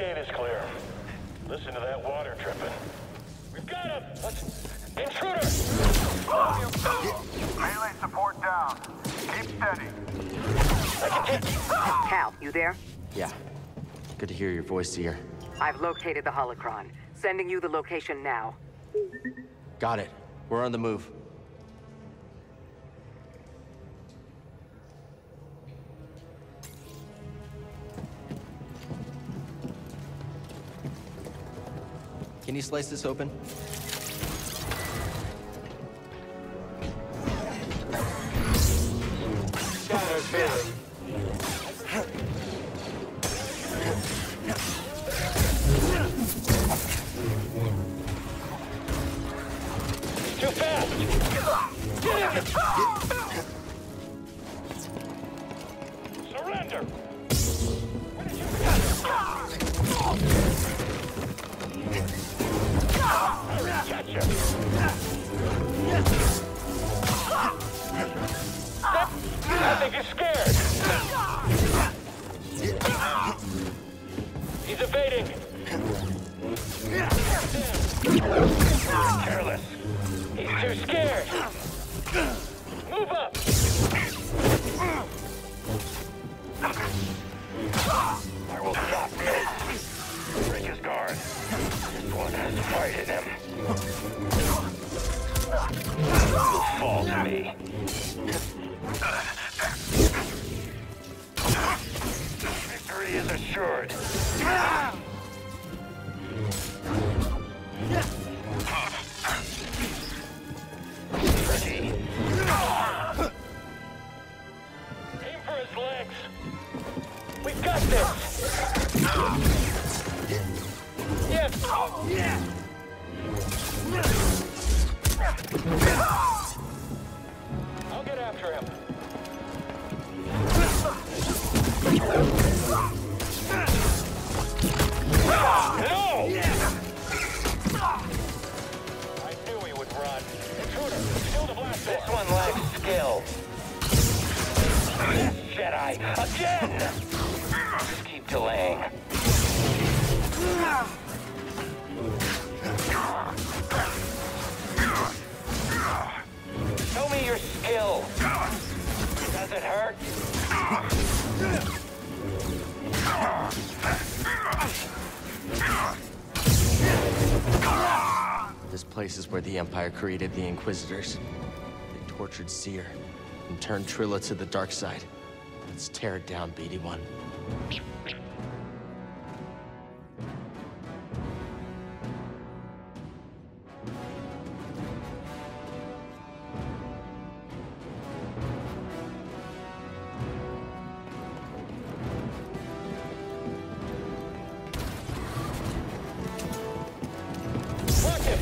blockade is clear. Listen to that water dripping. We've got him! Let's... Intruder! Melee support down. Keep steady. Cal, you there? Yeah. Good to hear your voice, Cere. I've located the holocron. Sending you the location now. Got it. We're on the move. Can you slice this open? Too assured. Ready. Aim for his legs. We've got this. Yes. I'll skill. Jedi, again! Just keep delaying. Show me your skill. Does it hurt? This place is where the Empire created the Inquisitors. Tortured Cere and turned Trilla to the dark side. Let's tear it down, BD-1. Fuck him!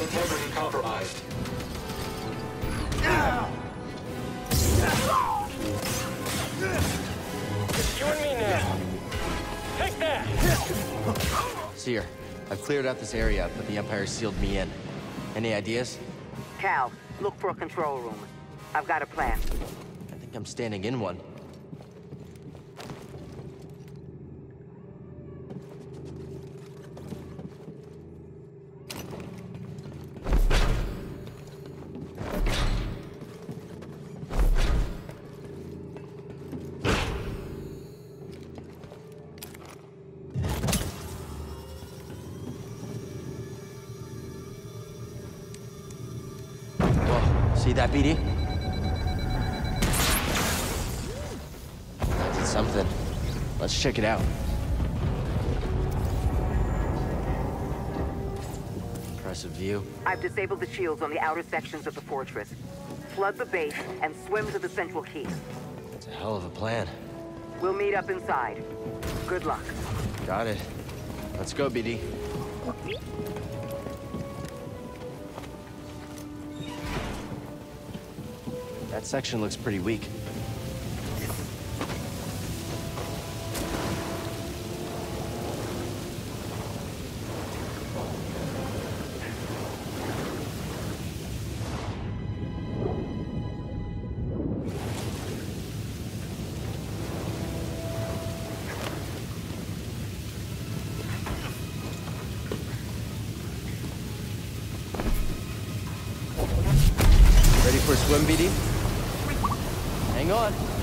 Integrity compromised. Cere, I've cleared out this area, but the Empire sealed me in. Any ideas? Cal, look for a control room. I've got a plan. I think I'm standing in one. See that, BD? Did something. Let's check it out. Impressive view. I've disabled the shields on the outer sections of the fortress. Flood the base and swim to the central key. It's a hell of a plan. We'll meet up inside. Good luck. Got it. Let's go, BD. That section looks pretty weak. for a swim, BD? On.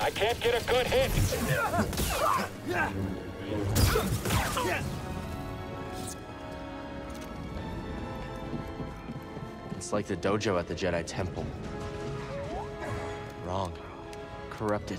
I can't get a good hit. It's like the dojo at the Jedi Temple. Wrong. Corrupted.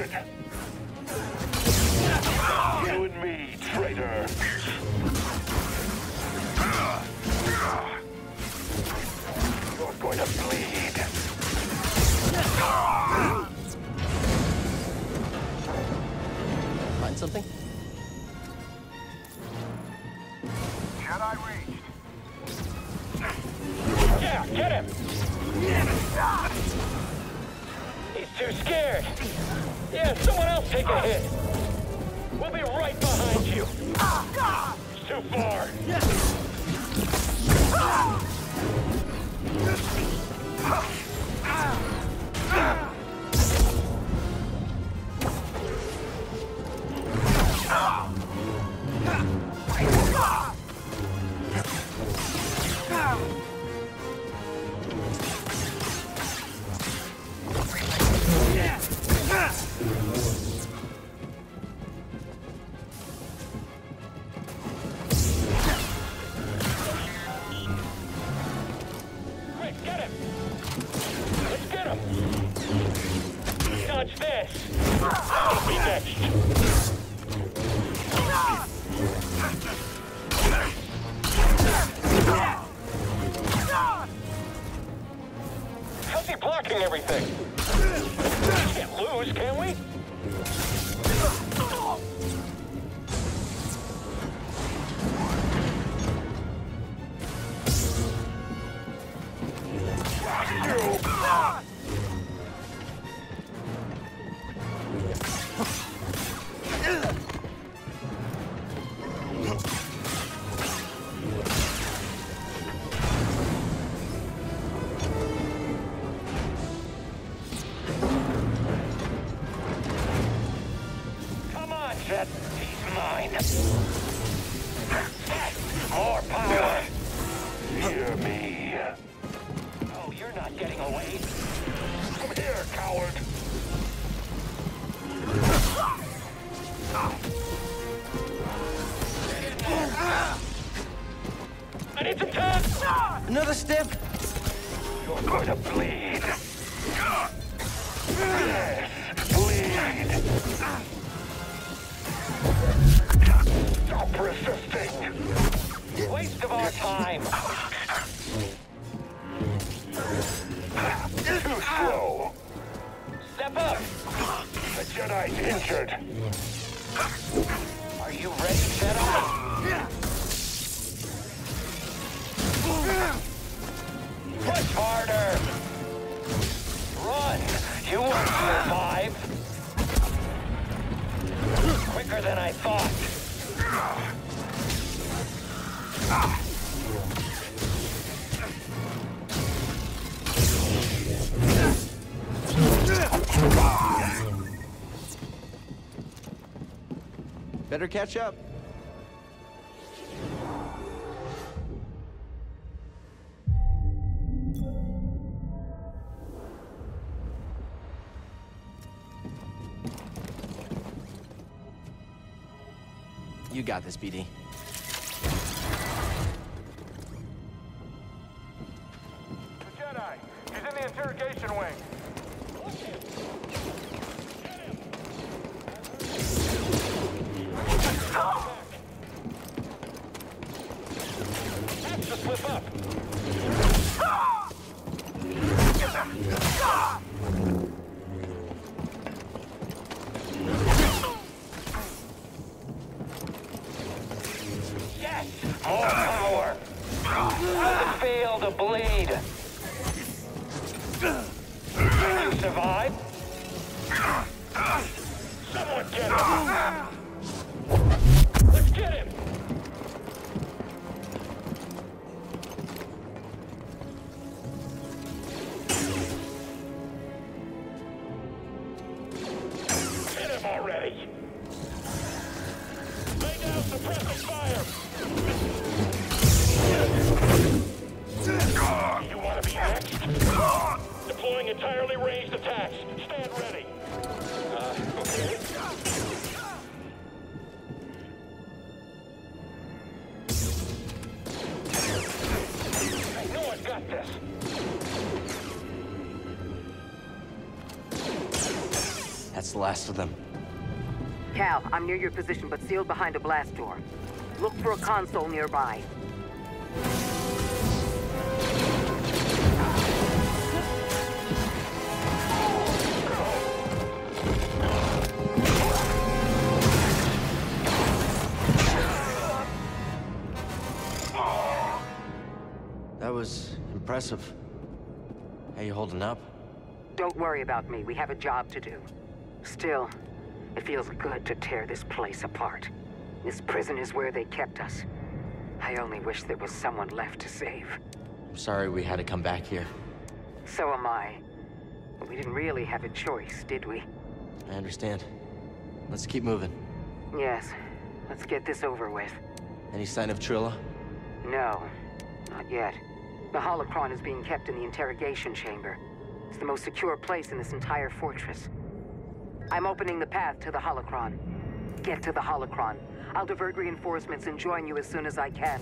You and me, traitor. You're going to bleed. Find something? Jedi reached. Yeah, get him! He's too scared. Yeah, someone else take a hit. We'll be right behind you. It's too far. Quick, ah! Blocking everything? Can't lose, can we? Quicker than I thought. Better catch up. You got this, BD. More power! Feel to bleed? Can you survive? Someone get him! Of them. Cal, I'm near your position, but sealed behind a blast door. Look for a console nearby. That was impressive. How you holding up? Don't worry about me. We have a job to do. Still, it feels good to tear this place apart. This prison is where they kept us. I only wish there was someone left to save. I'm sorry we had to come back here. So am I. But we didn't really have a choice, did we? I understand. Let's keep moving. Yes. Let's get this over with. Any sign of Trilla? No, not yet. The holocron is being kept in the interrogation chamber. It's the most secure place in this entire fortress. I'm opening the path to the holocron. Get to the holocron. I'll divert reinforcements and join you as soon as I can.